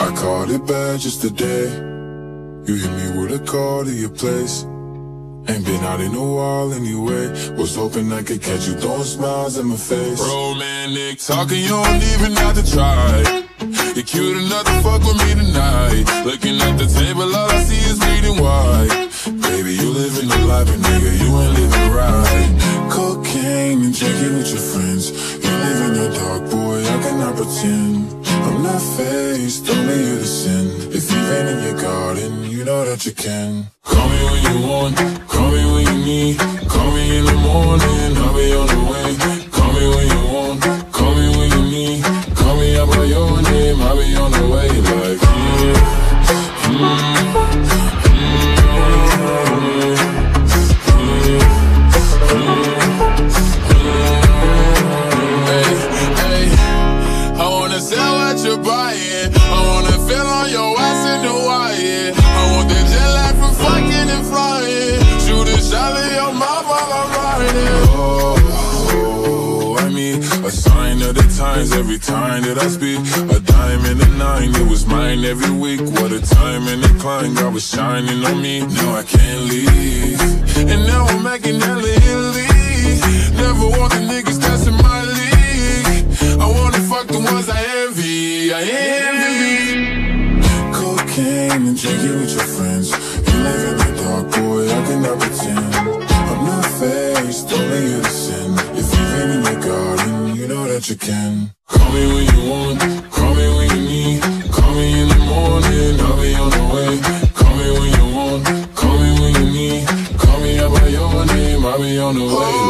I caught it bad just today. You hit me with a call to your place. Ain't been out in a while anyway. Was hoping I could catch you throwing smiles in my face. Romantic talking, you don't even have to try. You're cute enough to fuck with me tonight. Looking at the table, all I see is bleeding white. Baby, you living the life, but nigga, you ain't living right. And drinking with your friends. You live in the dark, boy, I cannot pretend. I'm not faced, only you to sin. If Eve ain't in your garden, you know that you can. Call me when you want, what you're. I wanna feel on your ass in Hawaii. I want that jet lag from fucking and flying. Shoot a shot at your mouth while I'm riding. Oh, oh, I mean, a sign of the times every time that I speak. A dime and a nine, it was mine every week. What a time and a climb, God was shining on me. Now I can't leave. And now I'm making hella Italy. Never want the niggas in my league. I wanna fuck the ones I I envy. Cocaine and drinking with your friends. You live in the dark, boy. I cannot pretend. I'm not faced, only you sin. If Eve ain't in your garden, you know that you can. Call me when you want, call me when you need. Call me in the morning, I'll be on the way. Call me when you want, call me when you need. Call me out by your name, I'll be on the way.